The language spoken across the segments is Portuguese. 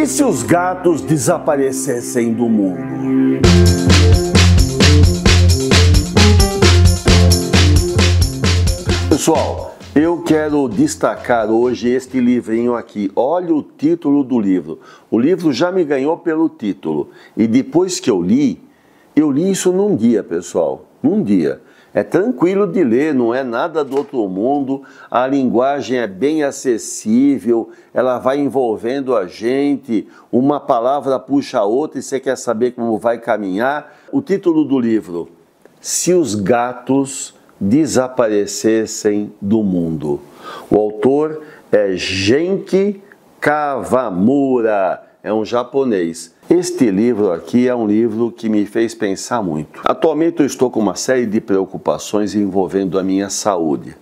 E se os gatos desaparecessem do mundo? Pessoal, eu quero destacar hoje este livrinho aqui. Olha o título do livro. O livro já me ganhou pelo título. E depois que eu li, eu li isso num dia, pessoal. Num dia. É tranquilo de ler, não é nada do outro mundo. A linguagem é bem acessível, ela vai envolvendo a gente, uma palavra puxa a outra e você quer saber como vai caminhar. O título do livro: Se os gatos desaparecessem do mundo. O autor é Genki Kawamura, é um japonês. Este livro aqui é um livro que me fez pensar muito. Atualmente eu estou com uma série de preocupações envolvendo a minha saúde.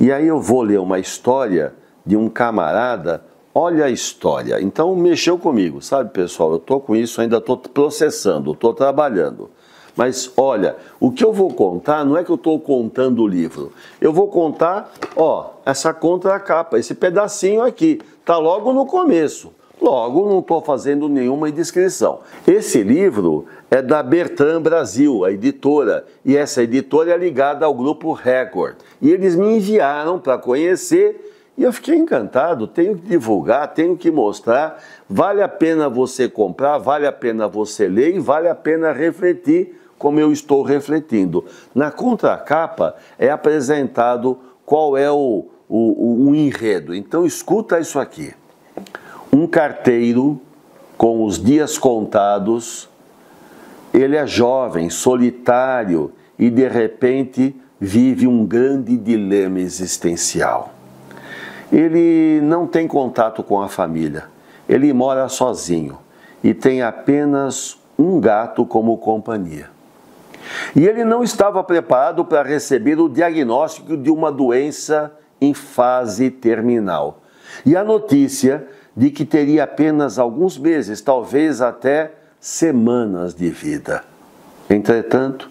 E aí eu vou ler uma história de um camarada. Olha a história. Então mexeu comigo, sabe, pessoal? Eu estou com isso, ainda estou processando, estou trabalhando. Mas olha, o que eu vou contar não é que eu estou contando o livro. Eu vou contar, ó, essa contracapa, esse pedacinho aqui, tá logo no começo. Logo, não estou fazendo nenhuma indiscrição. Esse livro é da Bertrand Brasil, a editora, e essa editora é ligada ao grupo Record. E eles me enviaram para conhecer e eu fiquei encantado. Tenho que divulgar, tenho que mostrar. Vale a pena você comprar, vale a pena você ler e vale a pena refletir como eu estou refletindo. Na contracapa é apresentado qual é o, o, o enredo. Então escuta isso aqui um carteiro com os dias contados, ele é jovem, solitário e de repente vive um grande dilema existencial. Ele não tem contato com a família, ele mora sozinho e tem apenas um gato como companhia. E ele não estava preparado para receber o diagnóstico de uma doença em fase terminal. E a notícia de que teria apenas alguns meses, talvez até semanas de vida. Entretanto,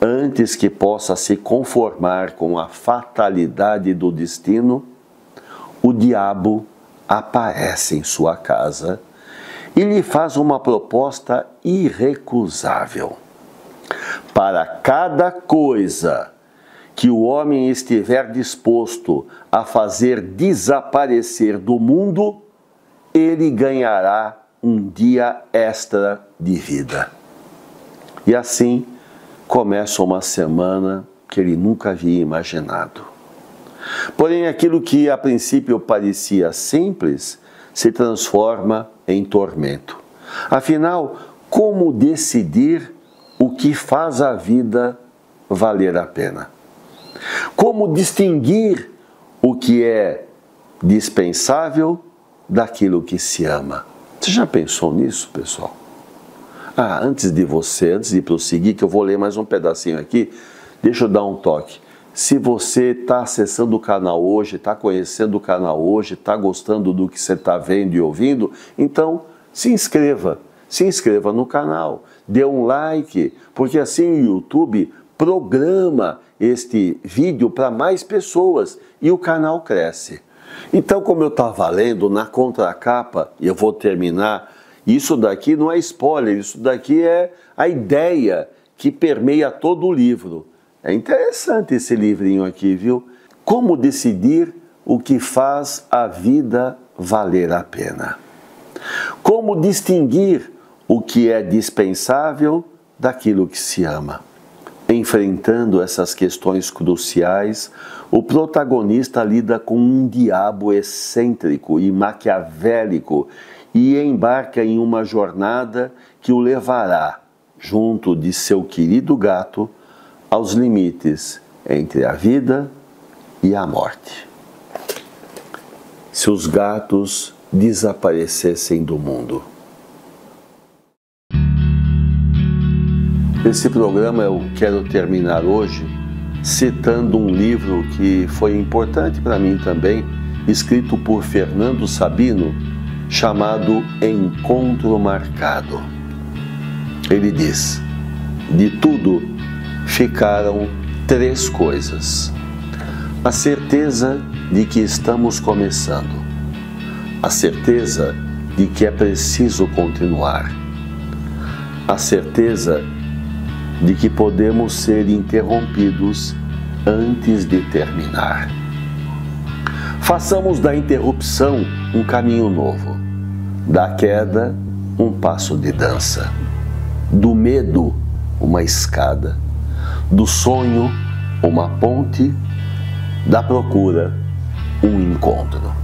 antes que possa se conformar com a fatalidade do destino, o diabo aparece em sua casa e lhe faz uma proposta irrecusável. Para cada coisa que o homem estiver disposto a fazer desaparecer do mundo, ele ganhará um dia extra de vida. E assim começa uma semana que ele nunca havia imaginado. Porém, aquilo que a princípio parecia simples se transforma em tormento. Afinal, como decidir o que faz a vida valer a pena? Como distinguir o que é dispensável daquilo que se ama. Você já pensou nisso, pessoal? Ah, antes de você, antes de prosseguir, que eu vou ler mais um pedacinho aqui, deixa eu dar um toque. Se você está acessando o canal hoje, está conhecendo o canal hoje, está gostando do que você está vendo e ouvindo, então se inscreva. Se inscreva no canal, dê um like, porque assim o YouTube programa este vídeo para mais pessoas e o canal cresce. Então, como eu estava lendo na contracapa, e eu vou terminar, isso daqui não é spoiler, isso daqui é a ideia que permeia todo o livro. É interessante esse livrinho aqui, viu? Como decidir o que faz a vida valer a pena. Como distinguir o que é dispensável daquilo que se ama. Enfrentando essas questões cruciais, o protagonista lida com um diabo excêntrico e maquiavélico e embarca em uma jornada que o levará, junto de seu querido gato, aos limites entre a vida e a morte. Se os gatos desaparecessem do mundo. Esse programa eu quero terminar hoje citando um livro que foi importante para mim também, escrito por Fernando Sabino, chamado Encontro Marcado. Ele diz: De tudo ficaram três coisas. A certeza de que estamos começando, a certeza de que é preciso continuar, a certeza de que podemos ser interrompidos antes de terminar. Façamos da interrupção um caminho novo, da queda um passo de dança, do medo uma escada, do sonho uma ponte, da procura um encontro.